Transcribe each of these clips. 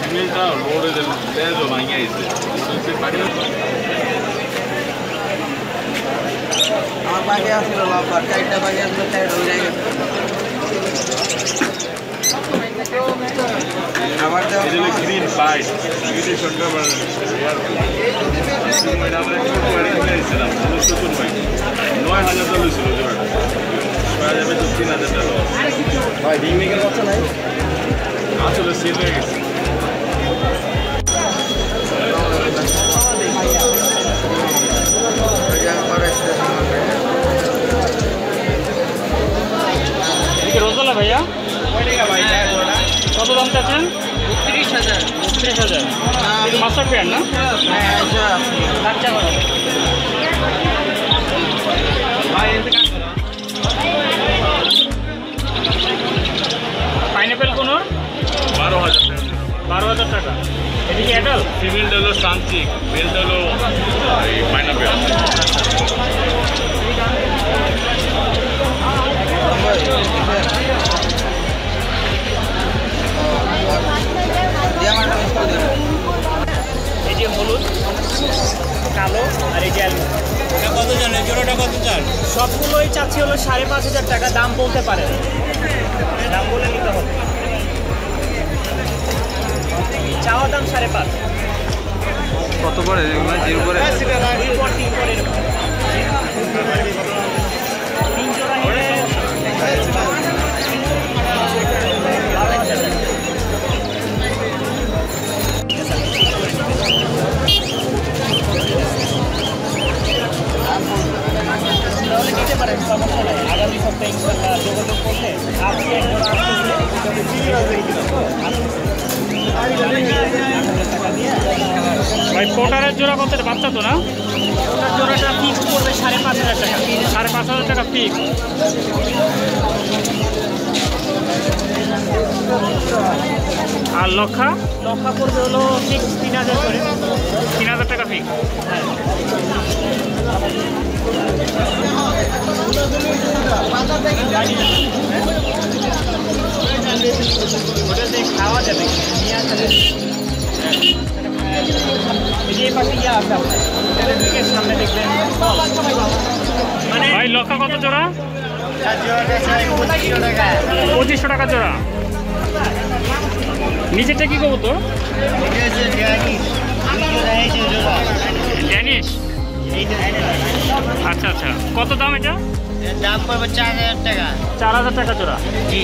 ফিমেলটা রোডে লেজও ভাঙে আইছে আমার পাখি আসছিল লম্বা চারটা পাখি আসলো চারটা উড়ে গেছে আবার তো এটা হলো গ্রিন বাইট গ্রিন সন্ধ্যা এটা আমরা একটু পরে কিনে এসেছিলাম চতুর ভাই নয় হাজার টাকা ছিল জোড়াটা ছয় হাজার তো তিন হাজার টাকা ভাই ডিম মেকের কথা নাই? আসলে সেল হয়ে গেছে। রোজলা ভাইয়া? কত দাম চাচ্ছেন? তিরিশ হাজার। তিরিশ হাজার। এটা মাস্টার পেয়ার না? হ্যাঁ বাচ্চা মেলটা হলো এই পাইনাপেল এই যে হলুদ কালো আর এই যে কত জোড়াটা কত চান সবগুলোই চাচ্ছি হলো সাড়ে পাঁচ হাজার টাকা দাম বলতে পারে দাম বলে নিতে হবে। চাওয়া দাম সাড়ে পাঁচ। কত করে এগুলো জিরো করে আর লক্ষা লক্ষা করবে হলো ফিক্স তিন হাজার করে। তিন হাজার টাকা ফিক্স ওটাতে খাওয়া যাবে নিয়ে আসা যাবে এই যে এই পাশে ইয়ে আছে আপনার সামনে দেখবেন মানে ভাই লক্ষা কত জোড়া? পঁচিশশো টাকা জোড়া। নিচেরটা কি করব তো ড্যানিশ আচ্ছা আচ্ছা। কত দাম এটা? দাম পড়বে চার হাজার টাকা চার হাজার টাকা জোড়া। জি।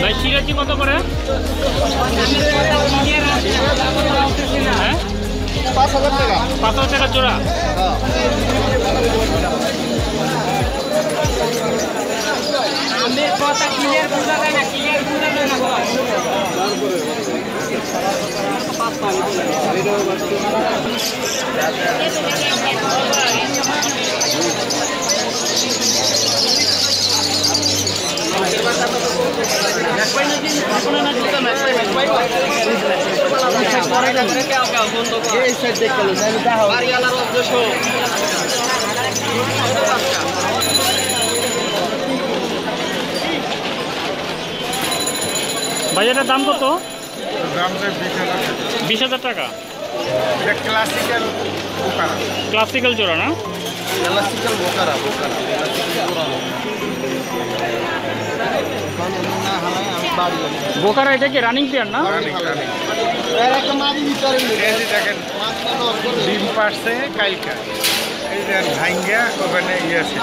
ভাই সিরাজি কত করে? হ্যাঁ? পাঁচ হাজার টাকা। পাঁচ হাজার টাকা জোড়া? কথা ক্লিয়ার বোঝা যায় না ক্লিয়ার বোঝা যায় না এই সাইড দেখতে বাড়িওয়ালার অধ্যক্ষ ভাই এটার দাম কত বিশ হাজার টাকা। এটা ক্লাসিক্যাল ক্লাসিক্যাল জোড়া না? ক্লাসিক্যাল বোকারা বোকারা বোকারা এটা কি রানিং প্লেয়ার না এই ডিম পারছে কালকা এই যে ভাঙ্গা ওখানে ইয়ে আছে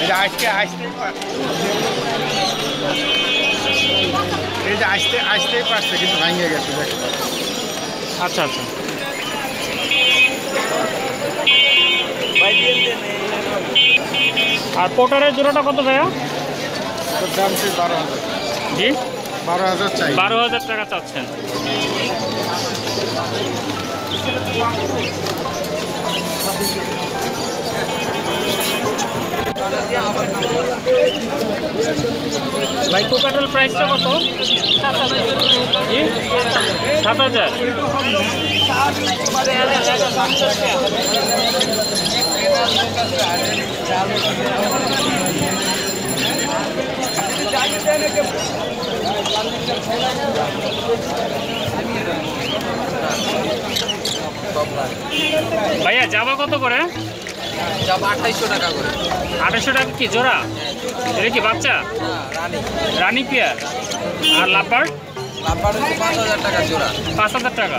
এই যে আজকে আসতে এই যে আসতে আসতেই পারছে কিন্তু ভাঙ্গে গেছে আচ্ছা আচ্ছা আর পোটারের জোড়াটা কত ভাইয়া? দাম সেই বারো হাজার। জি? বারো হাজার চাই। বারো হাজার টাকা চাচ্ছেন। ভাই কোকাটেল প্রাইসটা কত? সাত হাজার। ভাইয়া যাবা কত করে? যাব আঠাইশশো টাকা করে। টাকা কি জোড়া? এটা কি বাচ্চা? রানি। রানী পেয়ার? আর লাভবার লাভবার হচ্ছে পাঁচ হাজার টাকা জোড়া। পাঁচ হাজার টাকা।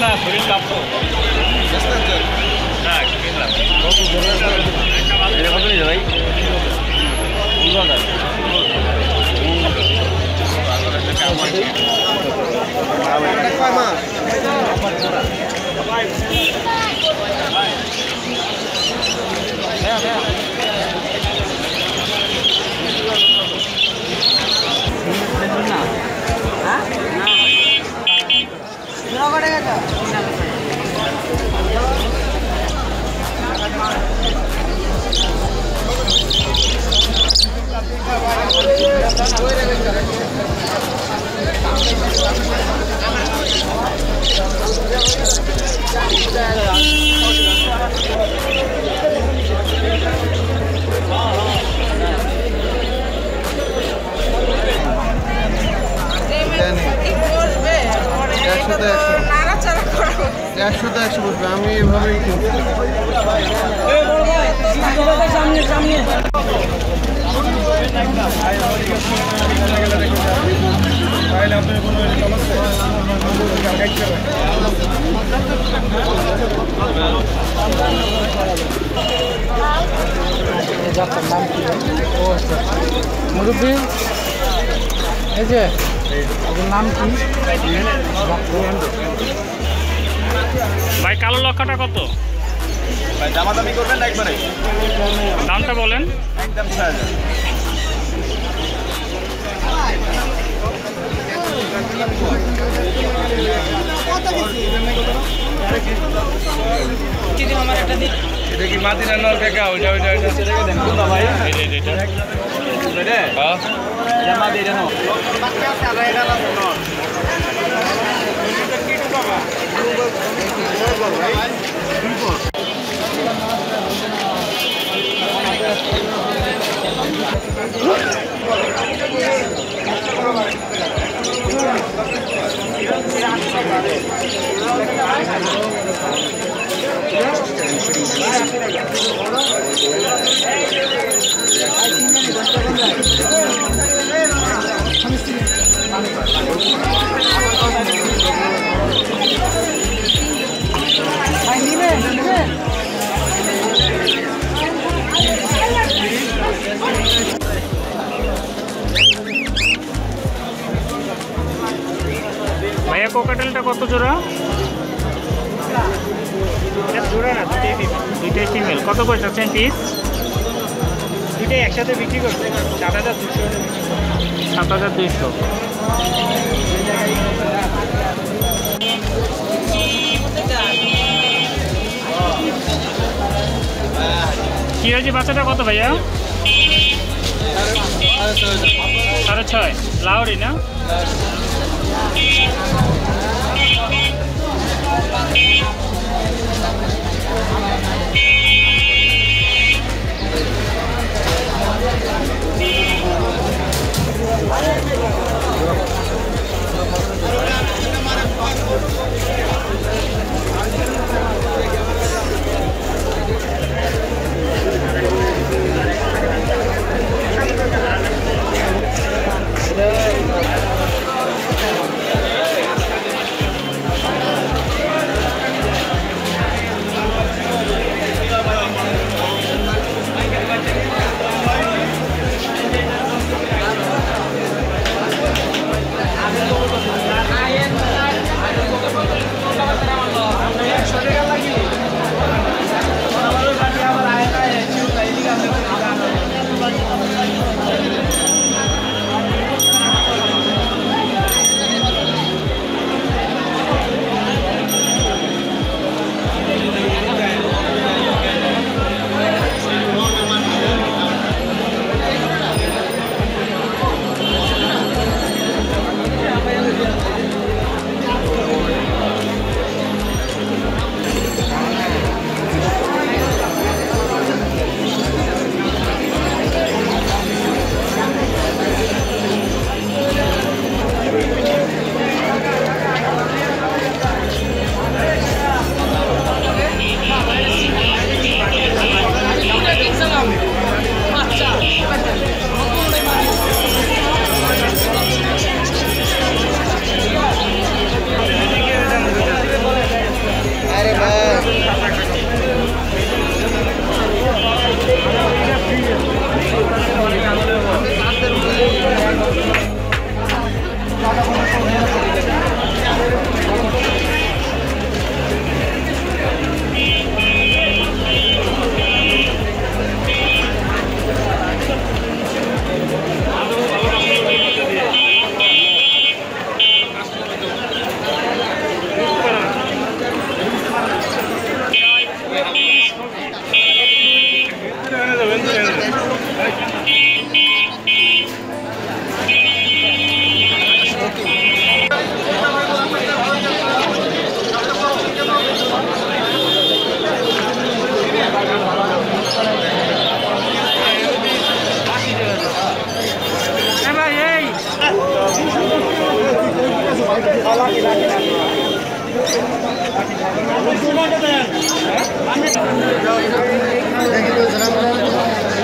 な古田 একশোতে একশো বসবে আমি এভাবেই কিনছি মুরব্বী এই যে নাম কি? লক্ষাটা কত? ভাই দামাদামি করবেন একবারে? দামটা বলেন। একদম ছয় হাজার। এটা কি মাদিনা নল কাকা ওইটা ওইটা ওইটা ভাই। এটা। হ্যাঁ। এটা মাদি এটা নাও ভাইয়া কত জোড়া? জোড়া না ফিমেল দুইটাই ফিমেল কত করে চাচ্ছেন পিস দুইটাই একসাথে বিক্রি করছে সাত হাজার দুশো সাত হাজার দুইশো। কি হয়েছে বাচ্চাটা কত ভাইয়া? সাড়ে ছয়। লাউরি না? Thank you.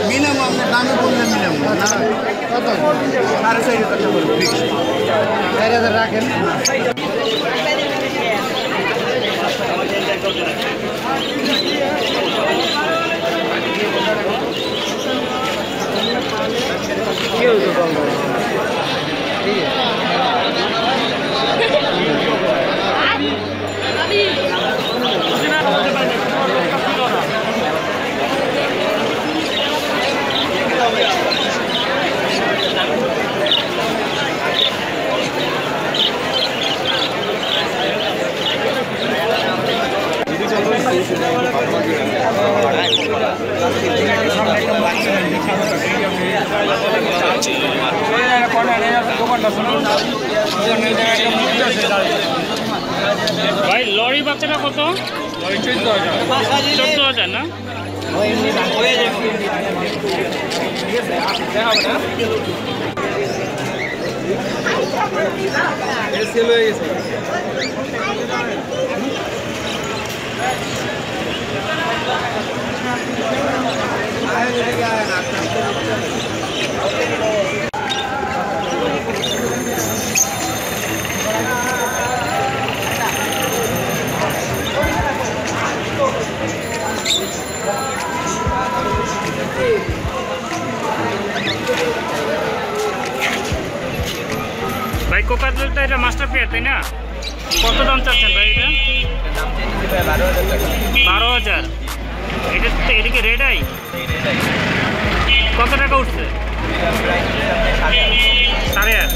মিনিমাম আপনার দামে বললেন মিনিমাম না কত সাড়ে চার হাজার টাকা বলবেন চার হাজার রাখেন কেউ তো কম ঠিক আছে ভাই লরি বাচ্চাটা কত? চোদ্দ হাজার না? সেল হয়ে গেছে আসলে এটা মাস্টার পেয়ার তাই না? কত দাম চাচ্ছেন ভাই এটা? বারো হাজার। এটা এটা কি রেড আই কত টাকা উঠছে? সাড়ে আট।